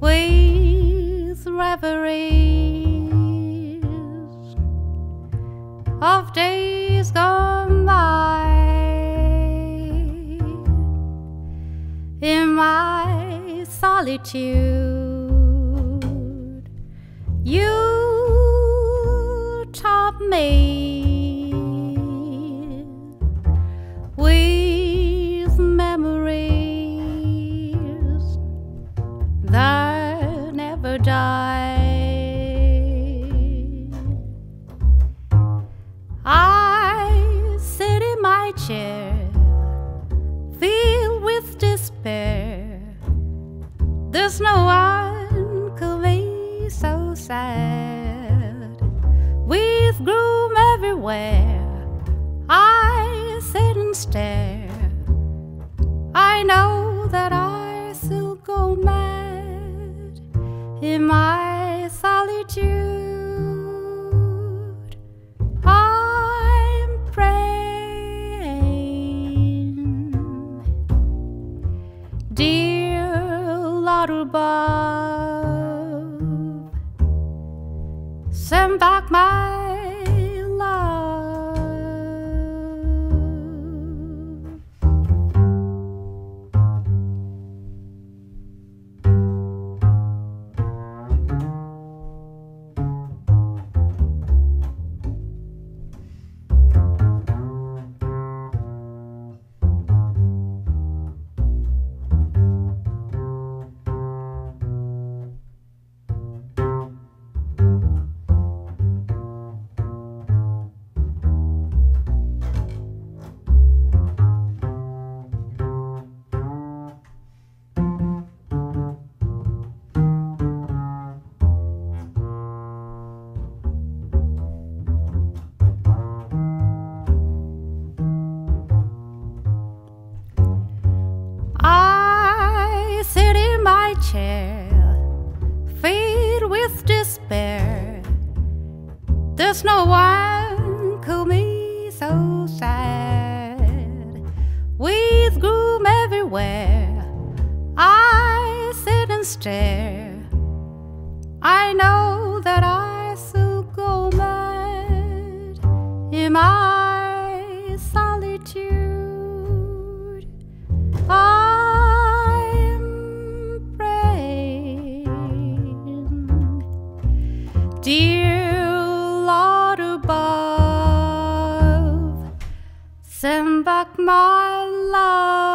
with reveries of days gone by in my solitude. You taught me. That never die. I sit in my chair, filled with despair. There's no one could be so sad. With gloom everywhere, I sit and stare. I know that I still go mad in my solitude. I'm praying, dear Lord above, send back my chair, filled with despair. There's no one could be so sad. With gloom everywhere, I sit and stare. I know that I still go mad in my solitude. Back my love.